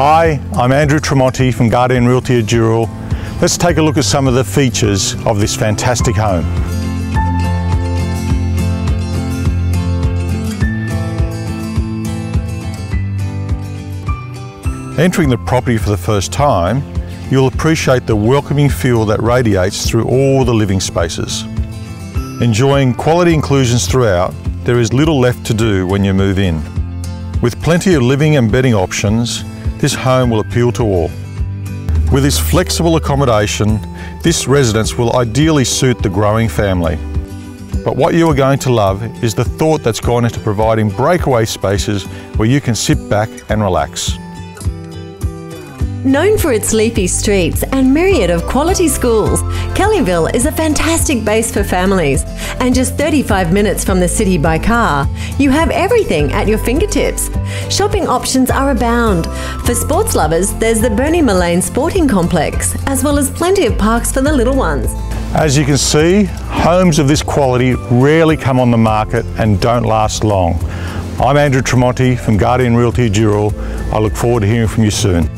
Hi, I'm Andrew Tremonti from Guardian Realty at Dural. Let's take a look at some of the features of this fantastic home. Entering the property for the first time, you'll appreciate the welcoming feel that radiates through all the living spaces. Enjoying quality inclusions throughout, there is little left to do when you move in. With plenty of living and bedding options, this home will appeal to all. With its flexible accommodation, this residence will ideally suit the growing family. But what you are going to love is the thought that's gone into providing breakaway spaces where you can sit back and relax. Known for its leafy streets and myriad of quality schools, Kellyville is a fantastic base for families. And just 35 minutes from the city by car, you have everything at your fingertips. Shopping options are abound. For sports lovers, there's the Bernie Mullane Sporting Complex, as well as plenty of parks for the little ones. As you can see, homes of this quality rarely come on the market and don't last long. I'm Andrew Tremonti from Guardian Realty Dural. I look forward to hearing from you soon.